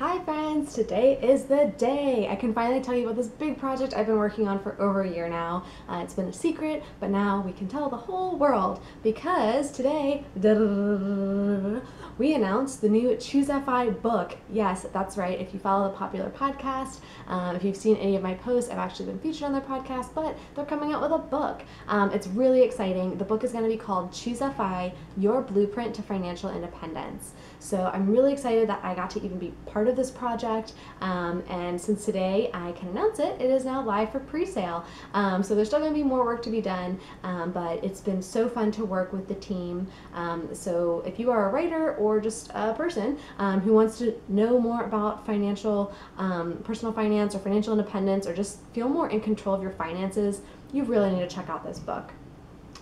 Hi friends, today is the day. I can finally tell you about this big project I've been working on for over a year now. Uh, it's been a secret, but now we can tell the whole world because today we announced the new ChooseFI book. Yes, that's right. If you follow the popular podcast, um, if you've seen any of my posts, I've actually been featured on their podcast, but they're coming out with a book. Um, it's really exciting. The book is going to be called ChooseFI Your Blueprint to Financial Independence. So I'm really excited that I got to even be part of this project. Um, and since today I can announce it, it is now live for pre-sale. Um, so there's still going to be more work to be done, um, but it's been so fun to work with the team. Um, so if you are a writer or just a person um, who wants to know more about financial, personal finance or financial independence, or just feel more in control of your finances, you really need to check out this book.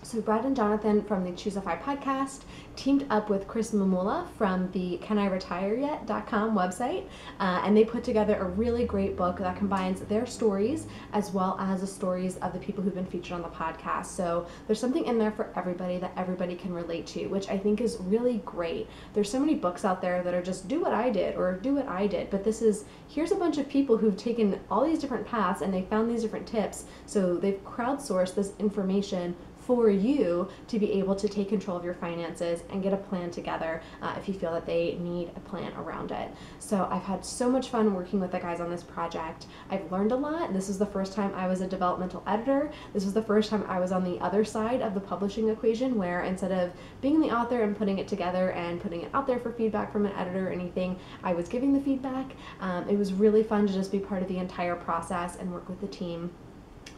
So Brad and Jonathan from the Choose a ChooseFI podcast teamed up with Chris Mamula from the Can I Retire Yet.com website, uh, and they put together a really great book that combines their stories as well as the stories of the people who've been featured on the podcast. So there's something in there for everybody that everybody can relate to, which I think is really great. There's so many books out there that are just do what I did or do what I did, but this is here's a bunch of people who've taken all these different paths and they found these different tips. So they've crowdsourced this information for you to be able to take control of your finances and get a plan together uh, if you feel that they need a plan around it. So I've had so much fun working with the guys on this project. I've learned a lot. This is the first time I was a developmental editor. This was the first time I was on the other side of the publishing equation where instead of being the author and putting it together and putting it out there for feedback from an editor or anything, I was giving the feedback. Um, it was really fun to just be part of the entire process and work with the team.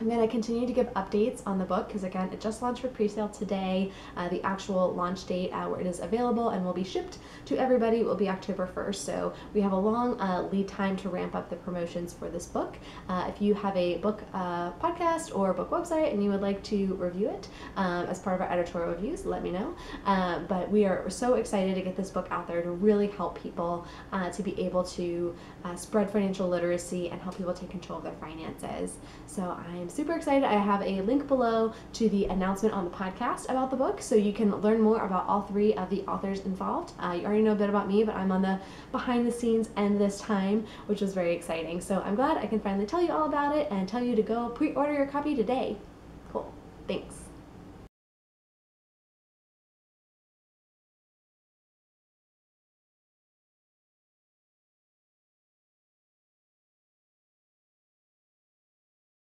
I'm going to continue to give updates on the book because again it just launched for pre-sale today. Uh, the actual launch date uh, where it is available and will be shipped to everybody will be October 1st. So we have a long uh, lead time to ramp up the promotions for this book. Uh, if you have a book uh, podcast or book website and you would like to review it um, as part of our editorial reviews, let me know. Uh, but we are so excited to get this book out there to really help people to be able to spread financial literacy and help people take control of their finances. So I super excited. I have a link below to the announcement on the podcast about the book, so you can learn more about all three of the authors involved. Uh, you already know a bit about me, but I'm on the behind the scenes end this time, which was very exciting. So I'm glad I can finally tell you all about it and tell you to go pre order your copy today. Cool. Thanks.